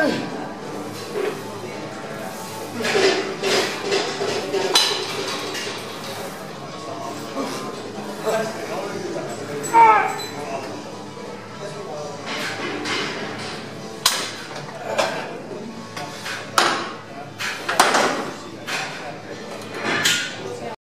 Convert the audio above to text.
Ugh.